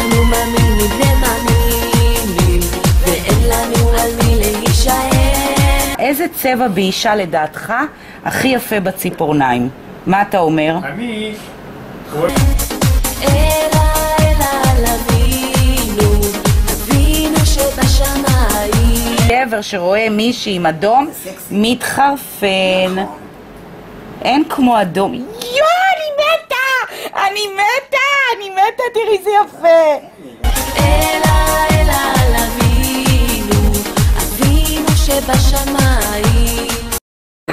אנחנו מאמינים ומאמינים, ואין לנו על מי להישאר. איזה צבע באישה לדעתך הכי יפה בציפורניים? מה אתה אומר? אני. גבר שרואה מישהי עם אדום, מתחרפן. אין כמו אדום. יואו, אני מתה! אני מתה! תראי איזה יפה! אלא אלא אבינו, אבינו שבשמיים.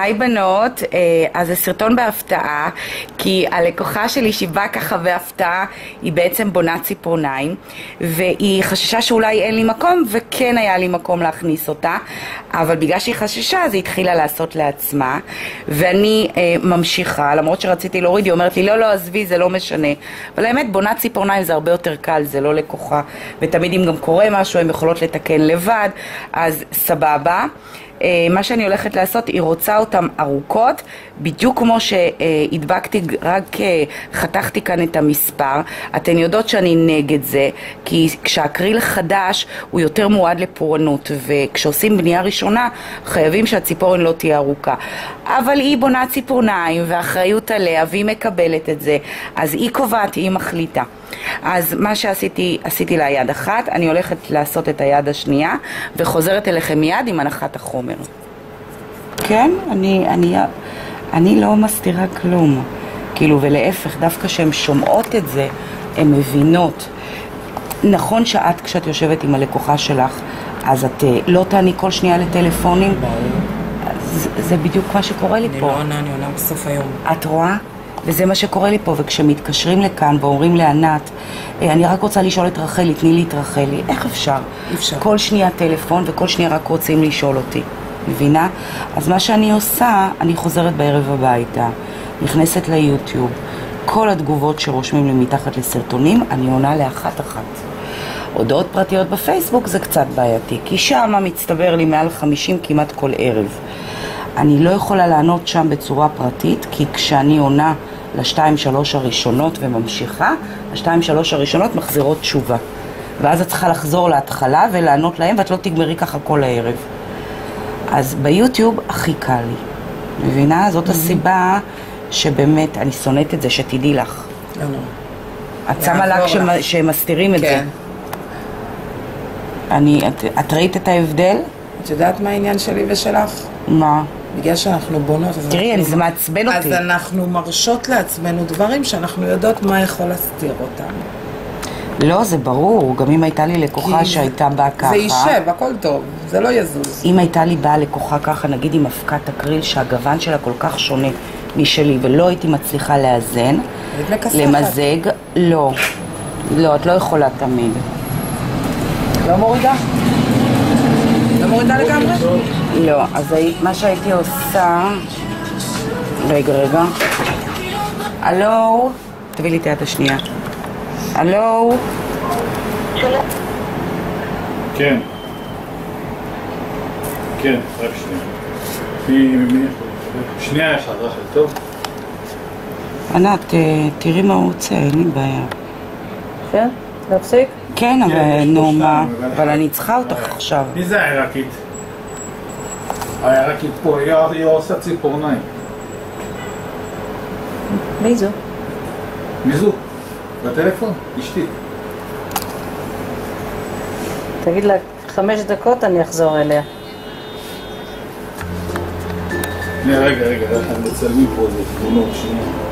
היי בנות, אה, אז זה סרטון בהפתעה, כי הלקוחה שלי שהיא באה ככה בהפתעה, היא בעצם בונה ציפורניים, והיא חששה שאולי אין לי מקום, וכן היה לי מקום להכניס אותה, אבל בגלל שהיא חששה, אז היא התחילה לעשות לעצמה, ואני אה, ממשיכה, למרות שרציתי להוריד, היא אומרת לי, לא, לא, עזבי, זה לא משנה. אבל האמת, בונה ציפורניים זה הרבה יותר קל, זה לא לקוחה, ותמיד אם גם קורה משהו, הן יכולות לתקן לבד, אז סבבה. אה, מה שאני הולכת לעשות, היא רוצה אותן ארוכות, בדיוק כמו שהדבקתי, רק אה, חתכתי כאן את המספר. אתן יודעות שאני נגד זה, כי כשהאקריל חדש הוא יותר מועד לפורענות, וכשעושים בנייה ראשונה חייבים שהציפורן לא תהיה ארוכה. אבל היא בונה ציפורניים והאחריות עליה והיא מקבלת את זה, אז היא קובעת, היא מחליטה. אז מה שעשיתי, עשיתי לה יד אחת, אני הולכת לעשות את היד השנייה וחוזרת אליכם מיד עם הנחת החומר. כן, אני, אני, אני לא מסתירה כלום. כאילו, ולהפך, דווקא כשהן שומעות את זה, הן מבינות. נכון שאת, כשאת יושבת עם הלקוחה שלך, אז את אה, לא תעני כל שנייה לטלפונים? זה, זה בדיוק מה שקורה לי אני פה. לא עונה, אני עונה בסוף היום. את רואה? וזה מה שקורה לי פה, וכשמתקשרים לכאן ואומרים לענת, "אה, אני רק רוצה לשאול את רחלי, תני לי את רחלי, איך אפשר? אפשר. כל שנייה טלפון וכל שנייה רק רוצים לשאול אותי, מבינה? אז מה שאני עושה, אני חוזרת בערב הביתה, נכנסת ליוטיוב, כל התגובות שרושמים לי מתחת לסרטונים, אני עונה לאחת-אחת. הודעות פרטיות בפייסבוק זה קצת בעייתי, כי שם מצטבר לי מעל 50 כמעט כל ערב. אני לא יכולה לענות שם בצורה פרטית, כי כשאני עונה לשתיים-שלוש הראשונות וממשיכה, השתיים-שלוש הראשונות מחזירות תשובה. ואז את צריכה לחזור להתחלה ולענות להם, ואת לא תגמרי ככה כל הערב. אז ביוטיוב הכי קל לי. מבינה? זאת הסיבה שבאמת, אני שונאת את זה, שתדעי לך. לא, לא. את שמה לק שמסתירים את זה. כן. אני, את, את ראית את ההבדל? את יודעת מה העניין שלי ושלך? מה? בגלל שאנחנו בונות, אז תראי, אנחנו- זה מעצבן אז אותי. אנחנו מרשות לעצמנו דברים שאנחנו יודעות מה יכול להסתיר אותם. לא, זה ברור. גם אם הייתה לי לקוחה שהייתה באה ככה... זה יישב, הכל טוב, זה לא יזוז. אם הייתה לי באה לקוחה ככה, נגיד עם אבקת אקריל, שהגוון שלה כל כך שונה משלי, ולא הייתי מצליחה לאזן. למזג, לא. לא, את לא יכולה תמיד. לא מורידה? לא מורידה לגמרי? לא, אז מה שהייתי עושה... רגע, רגע. הלו? תביא לי את היד השנייה. הלו? כן. כן, רק שנייה. מי... מי... שנייה אחת, רחל, טוב? ענת, אה, תראי מה הוא רוצה, אין לי בעיה. כן? להפסיק? כן, אבל יש נו מה, אבל- אני צריכה אותך עכשיו. מי זה העיראקית? העיראקית פה, היא עושה ציפורניים. מי זו? מי זו? בטלפון? אשתי. תגיד לה חמש דקות, אני אחזור אליה. רגע, רגע, רגע, מצלמים פה איזה תמונות, שנייה.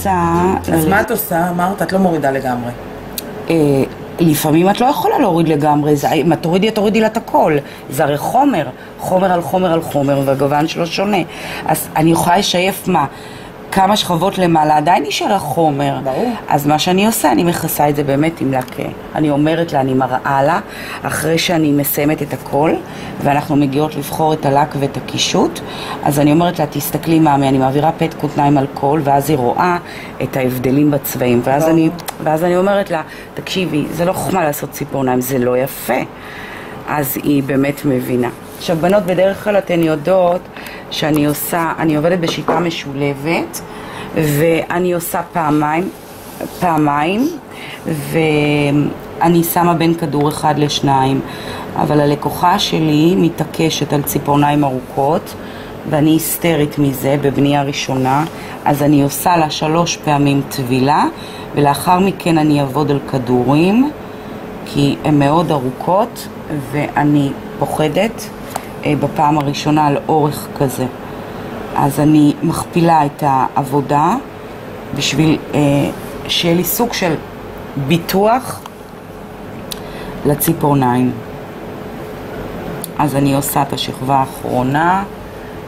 עושה... אז מה את עושה? אמרת, את לא מורידה לגמרי. אה, לפעמים את לא יכולה להוריד לגמרי, זה, אם את תורידי, את תורידי לה את הכל. זה הרי חומר, חומר על חומר על חומר, והגוון שלו שונה. אז אני יכולה לשייף מה? כמה שכבות למעלה עדיין נשאר החומר. ברור. אז מה שאני עושה, אני מכסה את זה באמת עם לק. אני אומרת לה, אני מראה לה, אחרי שאני מסיימת את הכל, ואנחנו מגיעות לבחור את הלק ואת הקישוט, אז אני אומרת לה, תסתכלי מאמי, אני מעבירה פט כותניים על כל, ואז היא רואה את ההבדלים בצבעים. ואז ברור. אני, ואז אני אומרת לה, תקשיבי, זה לא חוכמה לעשות ציפורניים, זה לא יפה. אז היא באמת מבינה. עכשיו בנות, בדרך כלל אתן יודעות שאני עושה, אני עובדת בשיטה משולבת ואני עושה פעמיים, פעמיים ואני שמה בין כדור אחד לשניים. אבל הלקוחה שלי מתעקשת על ציפורניים ארוכות ואני היסטרית מזה בבנייה ראשונה אז אני עושה לה שלוש פעמים טבילה ולאחר מכן אני אעבוד על כדורים כי הן מאוד ארוכות ואני פוחדת בפעם הראשונה על אורך כזה. אז אני מכפילה את העבודה בשביל אה, שיהיה לי סוג של ביטוח לציפורניים. אז אני עושה את השכבה האחרונה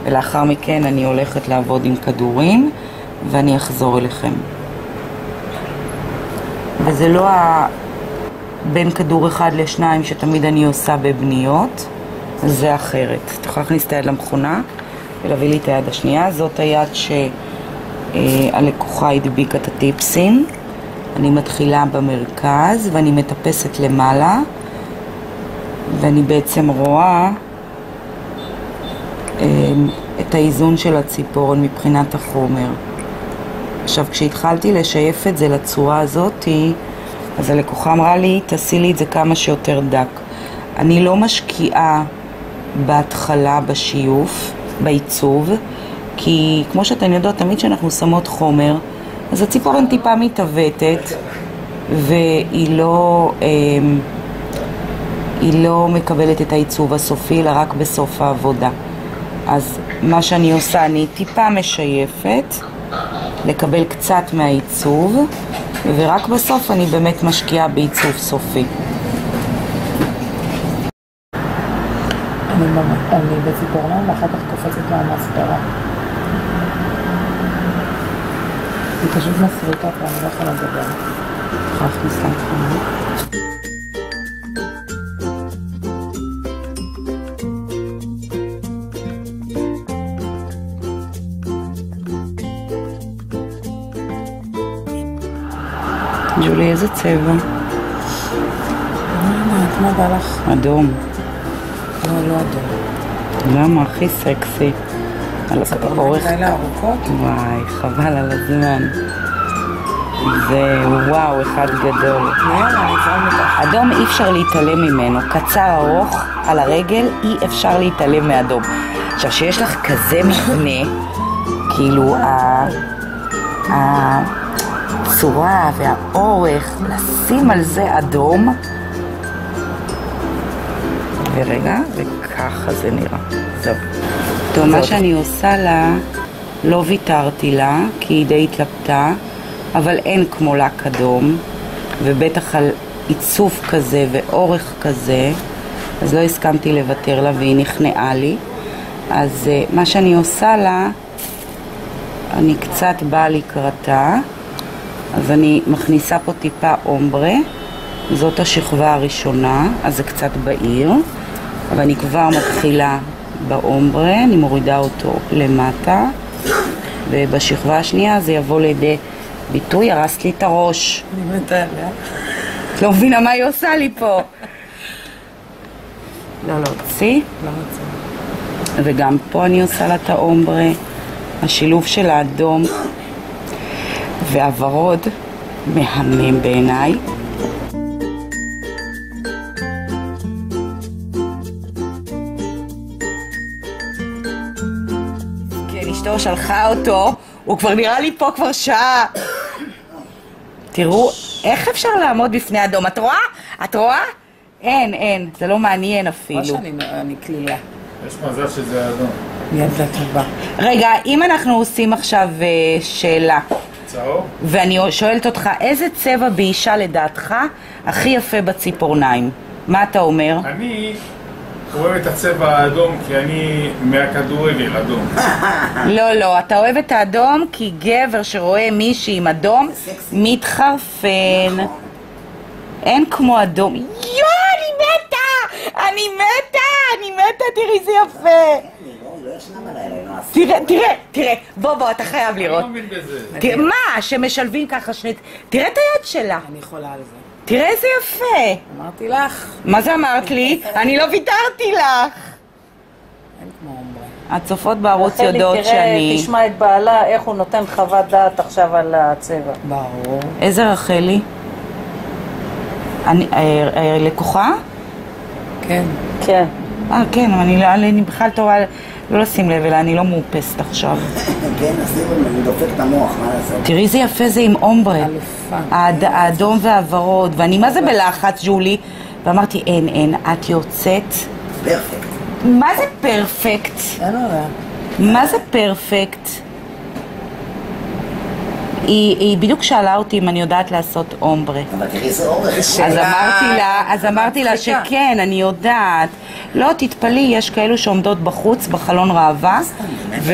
ולאחר מכן אני הולכת לעבוד עם כדורים ואני אחזור אליכם. וזה לא. בין כדור אחד לשניים שתמיד אני עושה בבניות, זה אחרת. את יכולה להכניס את היד למכונה ולהביא לי את היד השנייה. זאת היד שהלקוחה הדביקה את הטיפסים. אני מתחילה במרכז ואני מטפסת למעלה ואני בעצם רואה אה, את האיזון של הציפורן מבחינת החומר. עכשיו, כשהתחלתי לשייף את זה לצורה הזאתי, אז הלקוחה אמרה לי, תעשי לי את זה כמה שיותר דק. אני לא משקיעה בהתחלה בשיוף, בעיצוב, כי כמו שאתן יודעות, תמיד כשאנחנו שמות חומר, אז הציפורן טיפה מתעוותת, והיא לא, אמ, היא לא מקבלת את העיצוב הסופי, אלא רק בסוף העבודה. אז מה שאני עושה, אני טיפה משייפת, לקבל קצת מהעיצוב, ורק בסוף אני באמת משקיעה בעיצוב סופי. אני, בציפורניים ואחר כך קופצת מהמספרה. היא פשוט מסריטה פה, אני לא יכולה לדבר. יכולה להכניס לה. ג'ולי, איזה צבע? מה בא לך? אדום. לא, לא אדום. למה? הכי סקסי. על האורך... וואי, חבל על הזמן. זה וואו, אחד גדול. אדום אי אפשר להתעלם ממנו, קצר ארוך על הרגל אי אפשר להתעלם מאדום. עכשיו שיש לך כזה מבנה, כאילו הצורה והאורך, לשים על זה אדום, ורגע, וככה זה נראה. זהו. טוב, מה שאני עושה לה, לא ויתרתי לה, כי היא די התלבטה, אבל אין כמו לק אדום, ובטח על עיצוב כזה ואורך כזה, אז לא הסכמתי לוותר לה והיא נכנעה לי. אז uh, מה שאני עושה לה, אני קצת באה לקראתה, אז אני מכניסה פה טיפה אומברה, זאת השכבה הראשונה, אז זה קצת בהיר, אבל אני כבר מתחילה באומברה, אני מורידה אותו למטה, ובשכבה השנייה זה יבוא לידי ביטוי, הרסת לי את הראש. אני מתה עליה. את לא מבינה מה היא עושה לי פה. לא להוציא, לא רוצה. וגם פה אני עושה לה את האומברה, השילוב של האדום והוורוד מהמם בעיניי. אשתו שלחה אותו, הוא כבר נראה לי פה כבר שעה. תראו, איך אפשר לעמוד בפני אדום? את רואה? את רואה? אין, אין, זה לא מעניין אפילו. שאני אני כלילה. יש מזל שזה אדום. ילדה טובה. רגע, אם אנחנו עושים עכשיו אה, שאלה, צהוב? ואני שואלת אותך, איזה צבע באישה לדעתך הכי יפה בציפורניים? מה אתה אומר? אני אוהב את הצבע האדום כי אני מהכדורגל אדום. לא, לא, אתה אוהב את האדום כי גבר שרואה מישהי עם אדום מתחרפן. אין כמו אדום. יואו, אני מתה! אני מתה! אני מתה, תראי איזה יפה! תראה, תראה, תראה, בוא, בוא, אתה חייב אני לראות. לא מבין בזה. מה, שמשלבים ככה שני... תראה את היד שלה. אני יכולה על זה. תראה איזה יפה. אמרתי לך, מה זה אמרת לי? אני לא ויתרתי לך. אין כמו אומרה. הצופות בערוץ רחלי, יודעות תראה, שאני... תשמע את בעלה, איך הוא נותן חוות דעת עכשיו על הצבע. ברור. איזה רחלי? אני... אה, אה, לקוחה? כן. כן. אה, כן, לא- אני בכלל טובה לא לשים לב אליה, אני לא מאופסת עכשיו. כן, אז תראו, אני דופק את המוח, מה לעשות? תראי איזה יפה זה עם אומברה. אלופה. האד- האדום והוורוד, ואני מה זה בלחץ, ג'ולי? ואמרתי, אין, אין, את יוצאת. פרפקט. מה זה פרפקט? אין עליה. מה זה פרפקט? היא, היא בדיוק שאלה אותי אם אני יודעת לעשות אומברה. אבל תראי איזה אורך. אז אמרתי לה, אז אמרתי לה. שכן, אני יודעת. לא, תתפלאי, יש כאלו שעומדות בחוץ, בחלון ראווה, ו...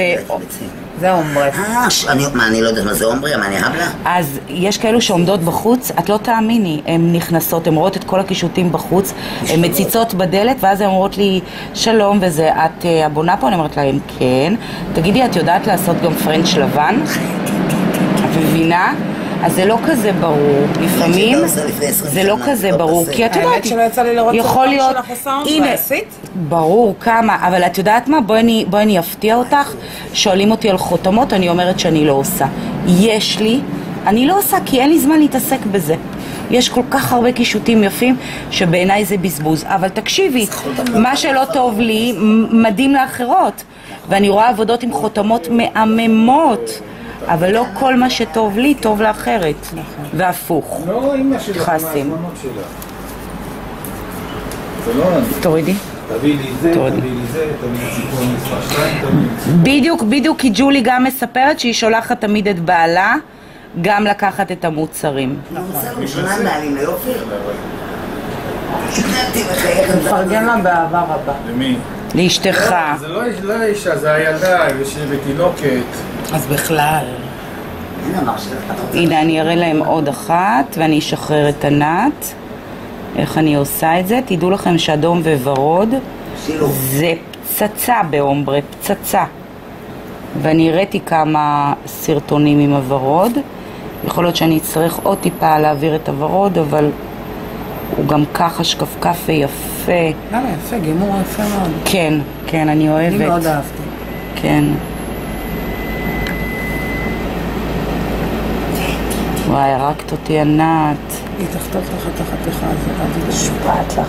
זה אומרה. אה, מה, אני לא יודעת מה זה אומברי? מה, אני הבלה? אז יש כאלו שעומדות בחוץ, את לא תאמיני, הן נכנסות, הן רואות את כל הקישוטים בחוץ, הן מציצות בדלת, ואז הן אומרות לי, שלום, וזה, את אה, הבונה פה? אני אומרת להן, כן. תגידי, את יודעת לעשות גם פרנץ' לבן? מבינה? אז זה לא כזה ברור, לפעמים לפני 20 זה לא כזה לא ברור. כי את יודעת, האמת שלא יצא לי לראות יכול להיות, הנה? ברור, כמה, אבל את יודעת מה? בואי אני, אפתיע אותך, שואלים אותי על חותמות, אני אומרת שאני לא עושה. יש לי, אני לא עושה כי אין לי זמן להתעסק בזה. יש כל כך הרבה קישוטים יפים, שבעיניי זה בזבוז. אבל תקשיבי, מה שלא טוב לי, מדהים לאחרות. ואני רואה עבודות עם חותמות מהממות. אבל לא כל מה שטוב לי, טוב לאחרת. והפוך. לא אימא שלך חסים. לא. תורידי. תביא לי זה. תביא לי זה, תביא לי ציפור מספר 2, תביא לי... בדיוק, בדיוק, כי ג'ולי גם מספרת שהיא שולחת תמיד את בעלה גם לקחת את המוצרים. שכנעתי מחייך. מפרגן לה באהבה רבה. למי? לאשתך. לא, זה לא לא האישה, זה הילדה, יש בתינוקת. אז בכלל. הנה, אני אראה להם עוד אחת, ואני אשחרר את ענת. איך אני עושה את זה? תדעו לכם שאדום וורוד. זה פצצה באומברה, פצצה. ואני הראיתי כמה סרטונים עם הוורוד. יכול להיות שאני אצטרך עוד טיפה להעביר את הוורוד, אבל הוא גם ככה שקפקף ויפה. למה יפה, גימור יפה מאוד. כן, כן, אני אוהבת. אני מאוד אהבתי. כן. וואי, הרגת אותי ענת. היא תחטוף לך את החתיכה הזאת, תדאגי. נשבעת לך.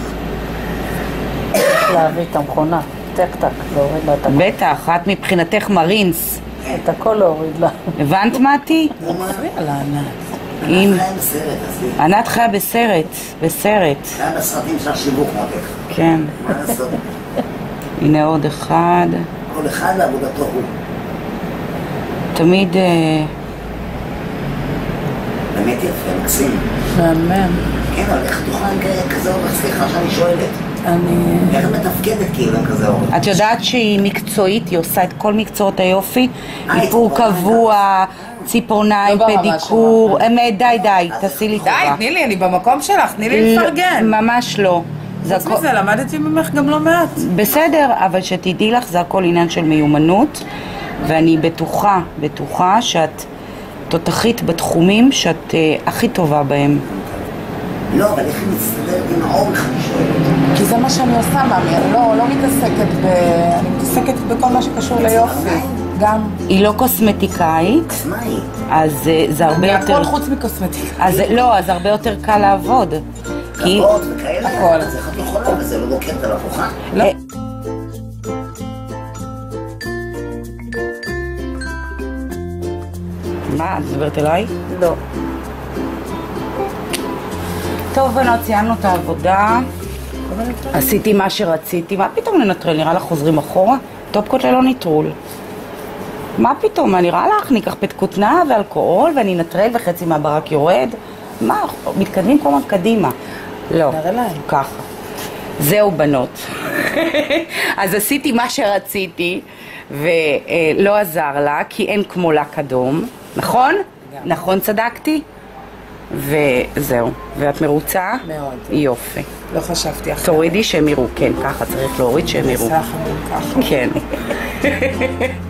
צריך להביא את המכונה, טק טק, להוריד לה את הכל. בטח, את מבחינתך מרינס. את הכל להוריד לה. הבנת מתי? תפריע לה, ענת. אם... ענת חיה בסרט, בסרט. חיים בסרטים של השיווק מותק. כן. הנה עוד אחד. כל אחד לעבודתו הוא. תמיד... אה, באמת יפה, מקסים. מהמם. כן, אבל איך תוכל כזה אורך? סליחה שאני שואלת. אני... איך את מתפקדת כאילו עם כזה אורך? את יודעת שהיא מקצועית, היא עושה את כל מקצועות היופי, אה, איפור. קבוע, ציפורניים, לא פדיקור. אה, די די, תעשי לי די, טובה. תני לי, אני במקום שלך, תני לי לפרגן. ממש לא. זה חוץ הכל- מזה, למדתי ממך גם לא מעט. בסדר, אבל שתדעי לך, זה הכל עניין של מיומנות, ואני בטוחה, בטוחה שאת תותחית בתחומים שאת אה, הכי טובה בהם. לא, אבל איך היא מסתדרת עם האורך, אני שואלת. כי זה מה שאני עושה, מאמי, אני לא, לא מתעסקת ב... אני מתעסקת בכל מה שקשור ליופי. גם. היא לא קוסמטיקאית, אז מה היא? אז אה, זה הרבה אני יותר... הכל חוץ מקוסמטיקה. אז לא, אז הרבה יותר קל לעבוד. כי... הכל. אז איך את יכולה וזה לא דוקר את הלקוחה? מה, את מדברת אליי? לא. טוב, בנות, סיימנו את העבודה. עשיתי מה שרציתי. מה פתאום לנטרל? נראה לך חוזרים אחורה? טופקוט ללא נטרול. מה פתאום? מה נראה לך? ניקח פת כותנה ואלכוהול ואני אנטרל וחצי מהברק יורד? מה? מתקדמים כל הזמן קדימה. לא. ככה. זהו בנות. אז עשיתי מה שרציתי ולא עזר לה, כי אין כמו לק אדום, נכון? נכון צדקתי? וזהו. ואת מרוצה? מאוד. יופי. לא חשבתי אחרת. תורידי שהם יראו, כן, ככה צריך להוריד שהם יראו. כן.